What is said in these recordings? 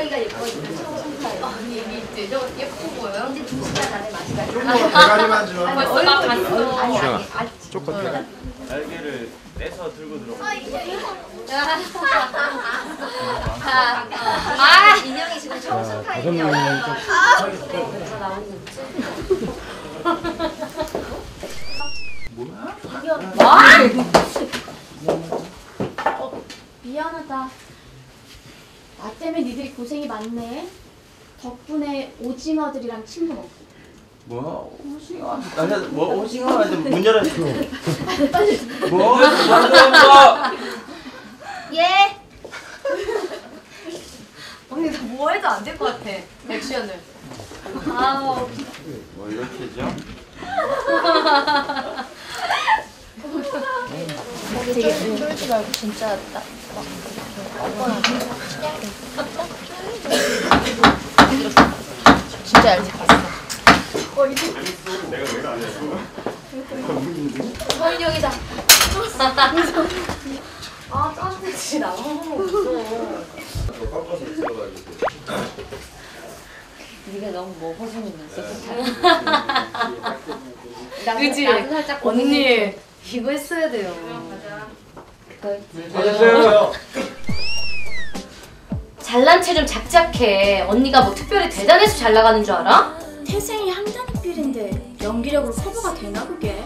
고양이가 예뻐. 아니, 이제 저 예뻐 보여요? 이제 두 시간 안에 마시가 조금 대가리만 주면 아니, 벌써 갔어. 아니, 아니, 아니. 네. 날개를 떼서 들고 들어. 아, 아. 아, 아, 인형이 지금 처음 성사해요. 나오는 뭐야? 나 때문에 니들이 고생이 많네. 덕분에 오징어들이랑 친구 먹고. 뭐 오징어? 아니 뭐 오징어? 아니 문 열어. 뭐? 뭐? 예. 언니 나 뭐 해도 안 될 것 같아. 액션을. 아우. 뭐 이렇게죠? 말고 진짜 딱 진짜 알지? 서 인 형이다. 아 짜증나 진짜 나만 없어. 네가 너무. 그지? 나도 살짝 언니 이거 했어야 돼요. 찾았어요. 잘난 체좀 작작해. 언니가 뭐 특별히 대단해서 잘 나가는 줄 알아? 태생이 향단이필인데 연기력으로 커버가 되나 그게?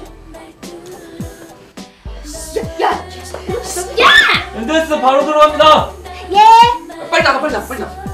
됐어 바로 들어갑니다. 예. 빨리 나가 빨리 나가 빨리 나가.